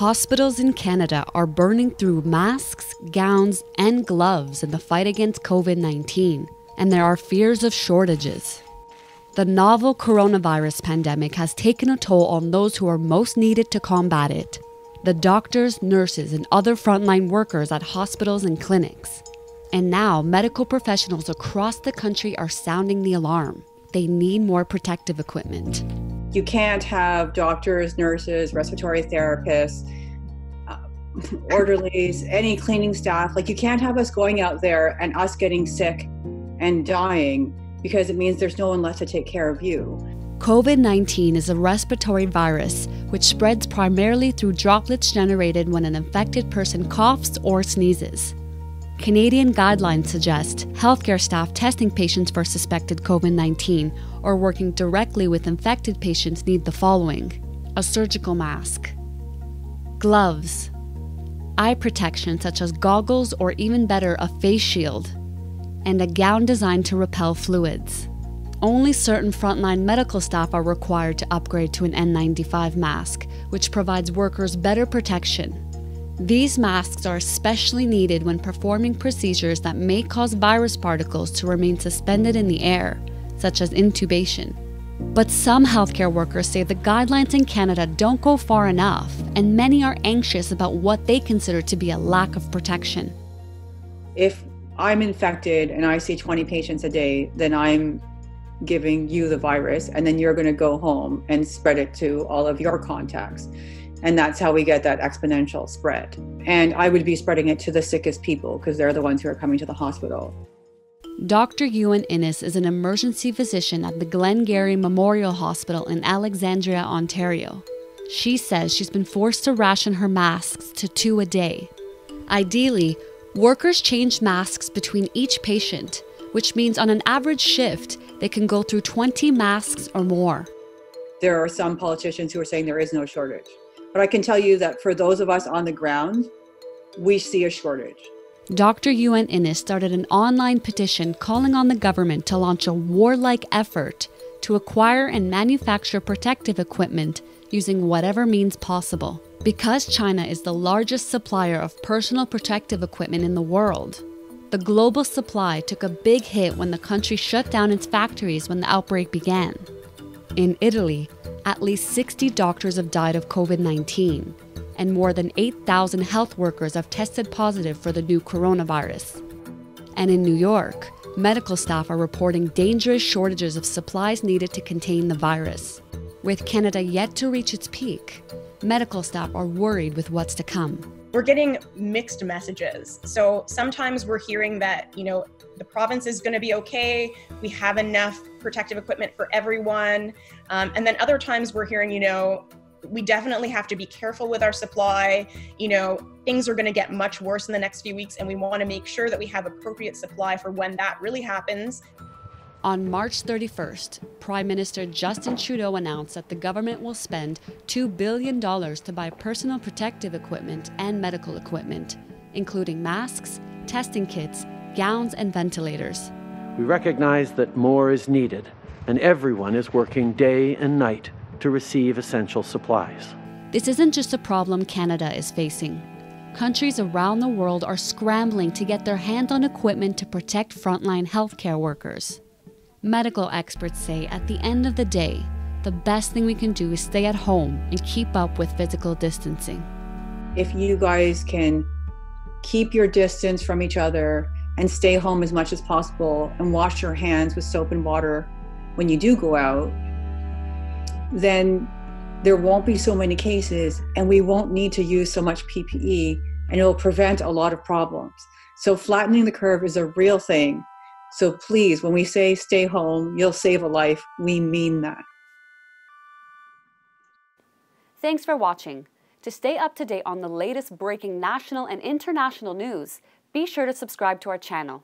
Hospitals in Canada are burning through masks, gowns, and gloves in the fight against COVID 19, and there are fears of shortages. The novel coronavirus pandemic has taken a toll on those who are most needed to combat it the doctors, nurses, and other frontline workers at hospitals and clinics. And now, medical professionals across the country are sounding the alarm. They need more protective equipment. You can't have doctors, nurses, respiratory therapists, uh, orderlies, any cleaning staff. Like, you can't have us going out there and us getting sick and dying because it means there's no one left to take care of you. COVID 19 is a respiratory virus which spreads primarily through droplets generated when an infected person coughs or sneezes. Canadian guidelines suggest healthcare staff testing patients for suspected COVID 19 or working directly with infected patients need the following. A surgical mask, gloves, eye protection such as goggles or even better, a face shield, and a gown designed to repel fluids. Only certain frontline medical staff are required to upgrade to an N95 mask, which provides workers better protection. These masks are especially needed when performing procedures that may cause virus particles to remain suspended in the air, such as intubation. But some healthcare workers say the guidelines in Canada don't go far enough, and many are anxious about what they consider to be a lack of protection. If I'm infected and I see 20 patients a day, then I'm giving you the virus, and then you're going to go home and spread it to all of your contacts. And that's how we get that exponential spread. And I would be spreading it to the sickest people because they're the ones who are coming to the hospital. Dr. Ewan Innes is an emergency physician at the Glengarry Memorial Hospital in Alexandria, Ontario. She says she's been forced to ration her masks to two a day. Ideally, workers change masks between each patient, which means on an average shift, they can go through 20 masks or more. There are some politicians who are saying there is no shortage. But I can tell you that for those of us on the ground, we see a shortage. Dr. Ewan Innes started an online petition calling on the government to launch a warlike effort to acquire and manufacture protective equipment using whatever means possible. Because China is the largest supplier of personal protective equipment in the world, the global supply took a big hit when the country shut down its factories when the outbreak began. In Italy, at least 60 doctors have died of COVID 19, and more than 8,000 health workers have tested positive for the new coronavirus. And in New York, medical staff are reporting dangerous shortages of supplies needed to contain the virus. With Canada yet to reach its peak, medical staff are worried with what's to come. We're getting mixed messages. So sometimes we're hearing that, you know, the province is going to be okay. We have enough protective equipment for everyone. Um, and then other times we're hearing, you know, we definitely have to be careful with our supply. You know, things are going to get much worse in the next few weeks, and we want to make sure that we have appropriate supply for when that really happens. On March 31st, Prime Minister Justin Trudeau announced that the government will spend $2 billion to buy personal protective equipment and medical equipment, including masks, testing kits, gowns, and ventilators. We recognize that more is needed, and everyone is working day and night to receive essential supplies. This isn't just a problem Canada is facing. Countries around the world are scrambling to get their hands on equipment to protect frontline healthcare workers. Medical experts say at the end of the day, the best thing we can do is stay at home and keep up with physical distancing. If you guys can keep your distance from each other and stay home as much as possible and wash your hands with soap and water when you do go out, then there won't be so many cases and we won't need to use so much PPE and it will prevent a lot of problems. So, flattening the curve is a real thing. So, please, when we say stay home, you'll save a life, we mean that. Thanks for watching. To stay up to date on the latest breaking national and international news, be sure to subscribe to our channel.